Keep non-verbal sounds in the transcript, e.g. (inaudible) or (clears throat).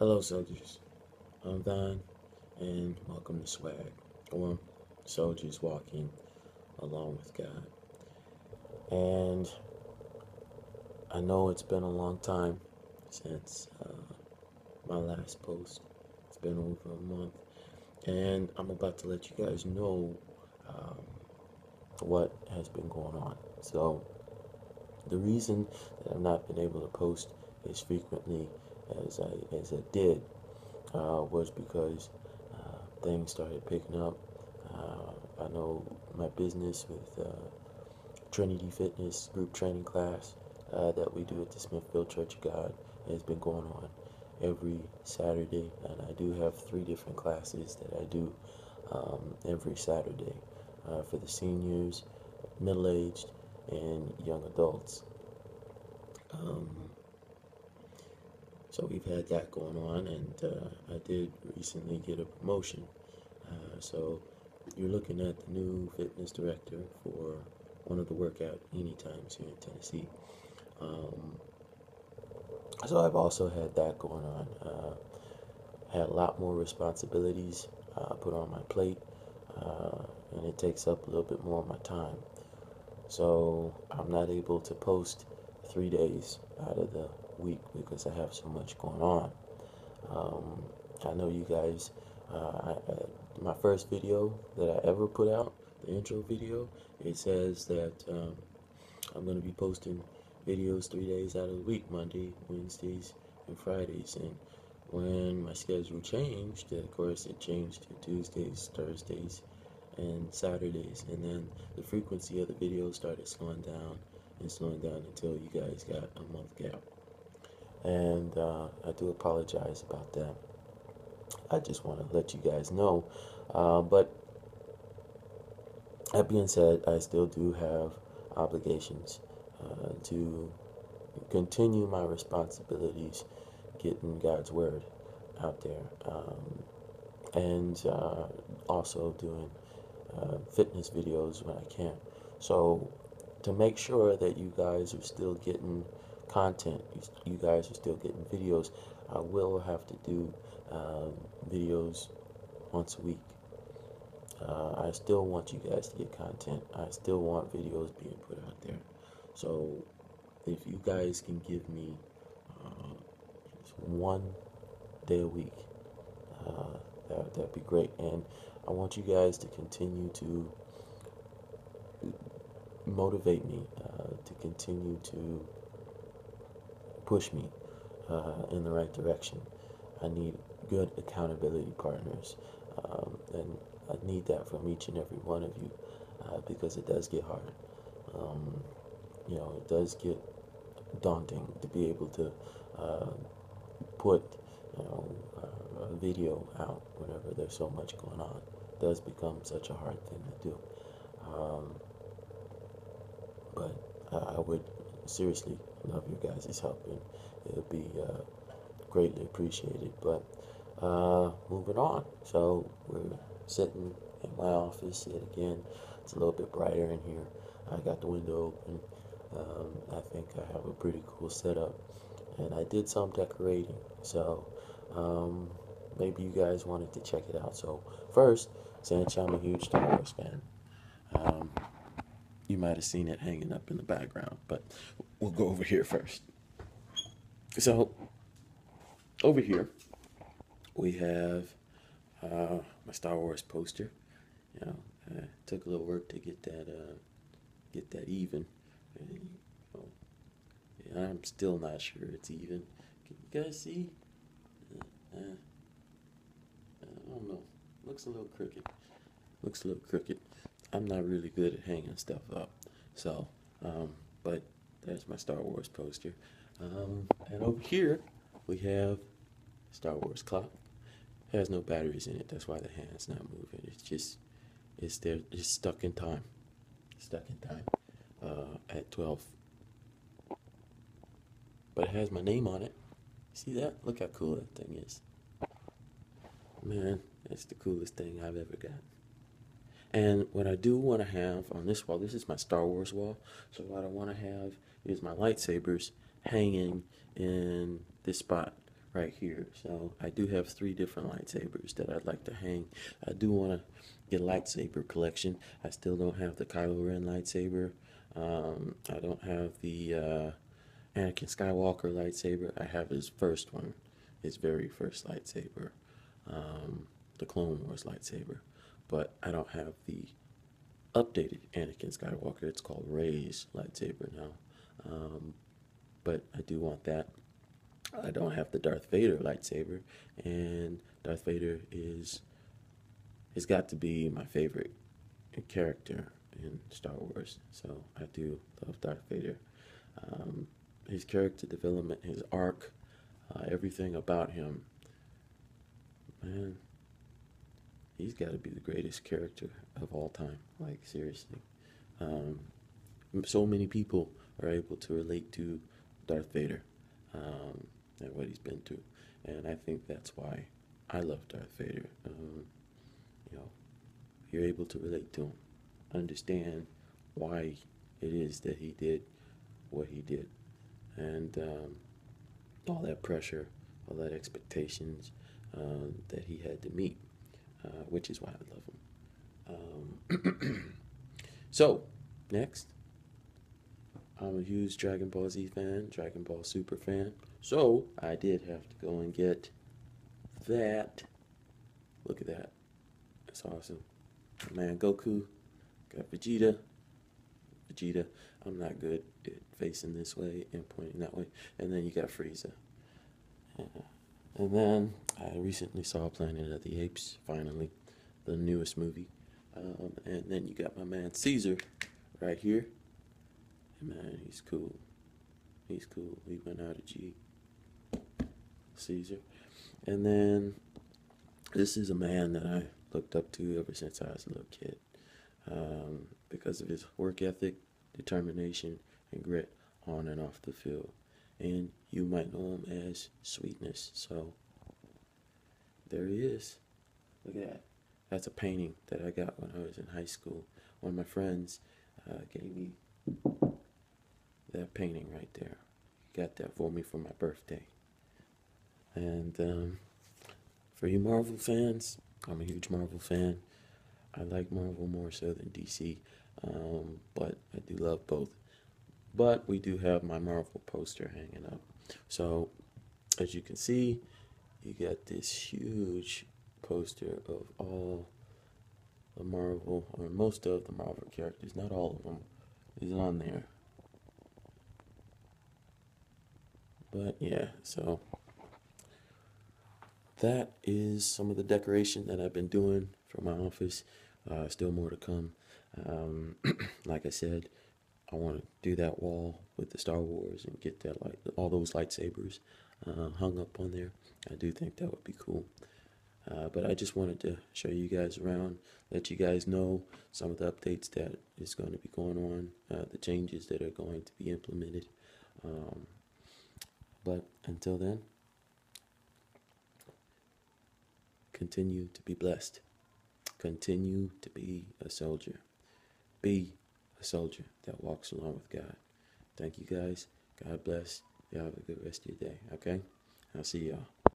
Hello, soldiers. I'm Don, and welcome to Swag, or Soldiers Walking Along with God. And I know it's been a long time since uh, my last post. It's been over a month, and I'm about to let you guys know um, what has been going on. So, the reason that I've not been able to post as frequently as I as I did uh, was because uh, things started picking up. Uh, I know my business with uh, Trinity Fitness group training class uh, that we do at the Smithfield Church of God has been going on every Saturday, and I do have three different classes that I do um, every Saturday for the seniors, middle-aged, and young adults. Um, so we've had that going on, and uh, I did recently get a promotion. Uh, so you're looking at the new fitness director for one of the Workout Anytimes here in Tennessee. Um, so I've also had that going on. Uh, had a lot more responsibilities uh, put on my plate, uh, and it takes up a little bit more of my time. So I'm not able to post three days out of the week because I have so much going on. Um, I know you guys, uh, I, I, my first video that I ever put out, the intro video, it says that um, I'm going to be posting videos three days out of the week Monday, Wednesdays, and Fridays. And when my schedule changed, of course, it changed to Tuesdays, Thursdays, and Saturdays. And then the frequency of the videos started slowing down and slowing down until you guys got a month gap and uh, I do apologize about that. I just want to let you guys know. Uh, but that being said, I still do have obligations uh, to continue my responsibilities getting God's word out there um, and uh, also doing uh, fitness videos when I can. So, to make sure that you guys are still getting content. You, guys are still getting videos. I will have to do um, videos once a week. Uh, I still want you guys to get content. I still want videos being put out there. So if you guys can give me uh, one day a week, uh, that that'd be great. And I want you guys to continue to motivate me, uh, to continue to push me uh, in the right direction. I need good accountability partners, um, and I need that from each and every one of you uh, because it does get hard. Um, you know, it does get daunting to be able to uh, put you know a video out whenever there's so much going on. It does become such a hard thing to do. Um, but I would seriously love you guys' help and it'll be uh, greatly appreciated. But uh, moving on. So we're sitting in my office yet again. It's a little bit brighter in here. I got the window open. Um, I think I have a pretty cool setup. And I did some decorating. So um, maybe you guys wanted to check it out. So first, since I'm a huge Star Wars fan, um, you might have seen it hanging up in the background, but we'll go over here first. So, over here, we have uh, my Star Wars poster. You know, uh, took a little work to get that uh, get that even. And, I'm still not sure it's even. Can you guys see? Uh, uh, I don't know. Looks a little crooked. Looks a little crooked. I'm not really good at hanging stuff up. So, um, but there's my Star Wars poster. Um, and over here, we have Star Wars clock. It has no batteries in it. That's why the hand's not moving. It's just, it's there, it's stuck in time. Stuck in time uh, at 12. But it has my name on it. See that? Look how cool that thing is. Man, it's the coolest thing I've ever got. And what I do want to have on this wall, this is my Star Wars wall. So what I want to have is my lightsabers hanging in this spot right here. So I do have three different lightsabers that I'd like to hang. I do want to get a lightsaber collection. I still don't have the Kylo Ren lightsaber. Um, I don't have the uh, Anakin Skywalker lightsaber. I have his first one, his very first lightsaber, um, the Clone Wars lightsaber. But I don't have the updated Anakin Skywalker. It's called Rey's lightsaber now. Um, but I do want that. I don't have the Darth Vader lightsaber, and Darth Vader is has got to be my favorite character in Star Wars. So I do love Darth Vader. Um, his character development, his arc, uh, everything about him, man, he's got to be the greatest character of all time. Like seriously, um, so many people are able to relate to Darth Vader um, and what he's been through, and I think that's why I love Darth Vader. Um, you know, you're able to relate to him, understand why it is that he did what he did, and um, all that pressure, all that expectations um, that he had to meet, uh, which is why I love him. Um, (clears throat) so, next, I'm a huge Dragon Ball Z fan, Dragon Ball Super fan. So, I did have to go and get that. Look at that. That's awesome. Man, Goku. Got Vegeta. Vegeta. I'm not good at facing this way and pointing that way. And then you got Frieza. And then I recently saw Planet of the Apes, finally, the newest movie. Um, and then you got my man Caesar right here. And man, he's cool. He's cool. He went out of G. Caesar. And then this is a man that I looked up to ever since I was a little kid um, because of his work ethic, determination, and grit on and off the field. And you might know him as Sweetness. So there he is. Look at that. That's a painting that I got when I was in high school. One of my friends uh, gave me that painting right there. He got that for me for my birthday. And um, for you Marvel fans, I'm a huge Marvel fan. I like Marvel more so than DC, um, but I do love both. But we do have my Marvel poster hanging up. So, as you can see, you got this huge poster of all the Marvel, or most of the Marvel characters, not all of them, is on there. But yeah, so that is some of the decoration that I've been doing for my office. Uh, still more to come. Um, (clears throat) like I said, I want to do that wall with the Star Wars and get that light, all those lightsabers uh, hung up on there. I do think that would be cool. Uh, but I just wanted to show you guys around, let you guys know some of the updates that is going to be going on, uh, the changes that are going to be implemented. Um, but until then, continue to be blessed. Continue to be a soldier. Be a soldier that walks along with God. Thank you guys. God bless. Y'all have a good rest of your day. Okay? I'll see y'all.